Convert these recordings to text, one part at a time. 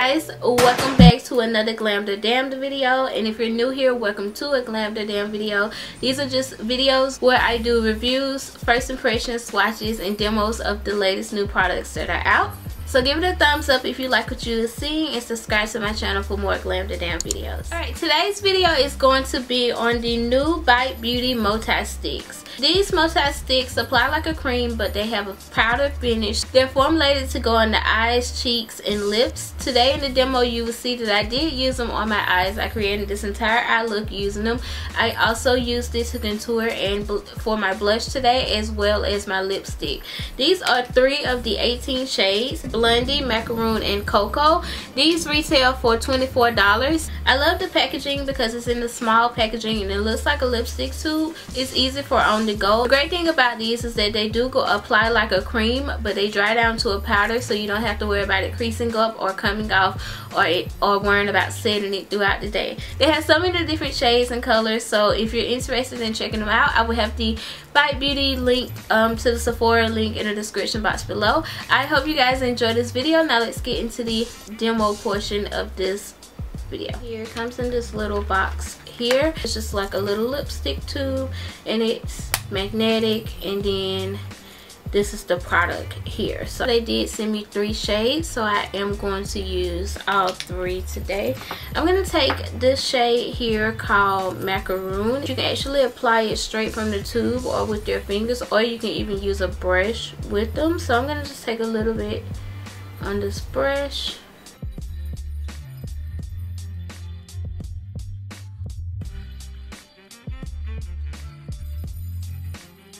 guys welcome back to another glammed or damned video. And if you're new here welcome to a glammed or damned video. These are just videos where i do reviews first impressions swatches and demos of the latest new products that are out so give it a thumbs up if you like what you're seeing and subscribe to my channel for more Glam or Damn videos all right today's video is going to be on the new bite beauty multi sticks these multi sticks apply like a cream but they have a powder finish. They're formulated to go on the eyes, cheeks, and lips. Today in the demo you will see that I did use them on my eyes. I created this entire eye look using them. I also used this to contour and for my blush today as well as my lipstick. These are three of the 18 shades. Blondie, Macaroon, and Cocoa. These retail for $24. I love the packaging because it's in the small packaging and it looks like a lipstick tube. It's easy for on the go. The great thing about these is that they do go apply like a cream but they dry down to a powder so you don't have to worry about it creasing up or coming off or it, or worrying about setting it throughout the day. They have so many different shades and colors so if you're interested in checking them out I will have the Bite Beauty link um, to the Sephora link in the description box below. I hope you guys enjoyed this video. Now let's get into the demo portion of this video. Here comes in this little box here. It's just like a little lipstick tube and it's magnetic and then this is the product here so they did send me three shades so i am going to use all three today i'm going to take this shade here called macaroon you can actually apply it straight from the tube or with your fingers or you can even use a brush with them so i'm going to just take a little bit on this brush.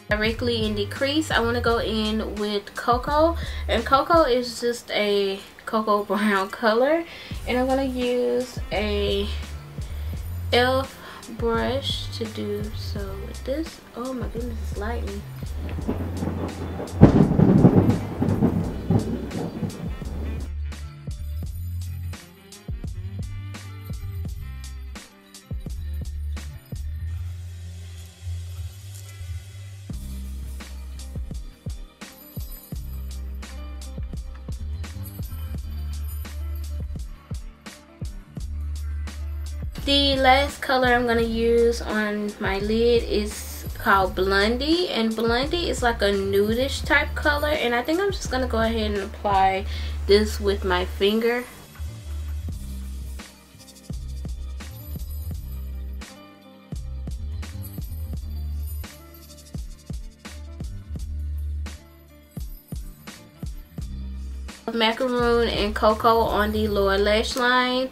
Directly in the crease i want to go in with cocoa. And cocoa is just a cocoa brown color. And i'm going to use a elf brush to do so with this. Oh my goodness it's lightning The last color I'm going to use on my lid is called Blondie and Blondie is like a nudish type color and I think I'm just going to go ahead and apply this with my finger. macaroon and cocoa on the lower lash line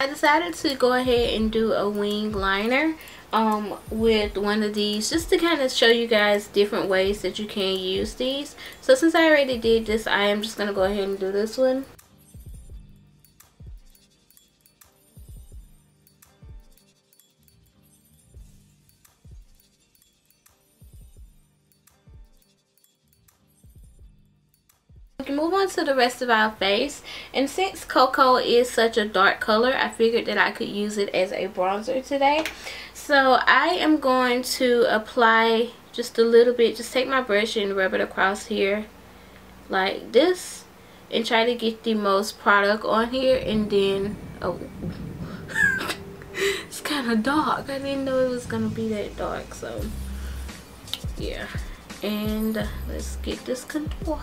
I decided to go ahead and do a wing liner um, with one of these just to kind of show you guys different ways that you can use these. So since I already did this, I am just going to go ahead and do this one. Move on to the rest of our face. And since cocoa is such a dark color I figured that I could use it as a bronzer today. So I am going to apply just a little bit just take my brush and rub it across here like this and try to get the most product on here. And then oh it's kind of dark. I didn't know it was gonna be that dark so yeah. And let's get this contour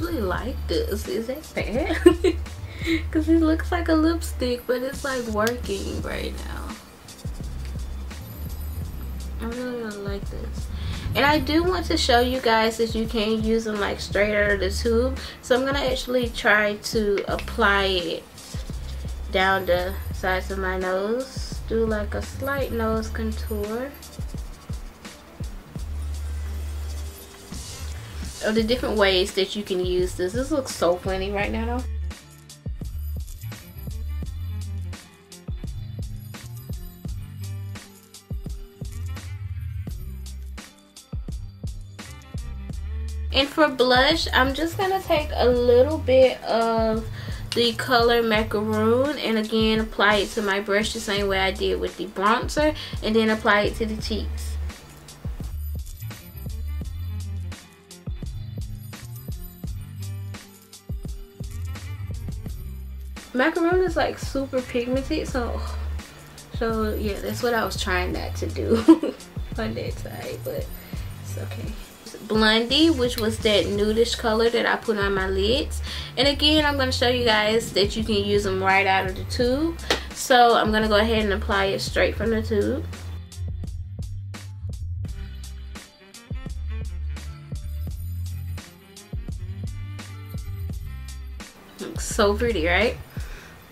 actually like this. Is it bad? Because it looks like a lipstick, but it's like working right now. I really, really like this. And I do want to show you guys that you can use them like straight out of the tube. So I'm going to actually try to apply it down the sides of my nose. Do like a slight nose contour. Of the different ways that you can use this. This looks so funny right now and for blush i'm just gonna take a little bit of the color macaroon and again apply it to my brush the same way I did with the bronzer and then apply it to the cheeks macaroon is like super pigmented so so yeah that's what I was trying not to do on that side but it's okay Blondie, which was that nudish color that I put on my lids. And again, I'm going to show you guys that you can use them right out of the tube. So I'm going to go ahead and apply it straight from the tube. Looks so pretty, right?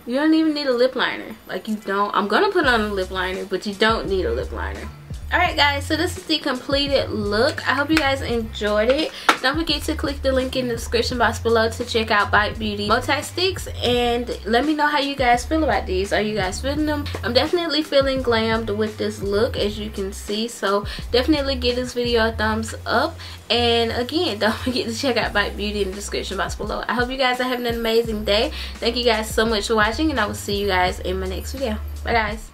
You don't even need a lip liner. Like you don't. I'm to put on a lip liner, but you don't need a lip liner alright guys so this is the completed look. I hope you guys enjoyed it. Don't forget to click the link in the description box below to check out bite beauty multi sticks and let me know how you guys feel about these. Are you guys feeling them? I'm definitely feeling glammed with this look as you can see so definitely give this video a thumbs up. And again don't forget to check out bite beauty in the description box below. I hope you guys are having an amazing day. Thank you guys so much for watching and i will see you guys in my next video. Bye guys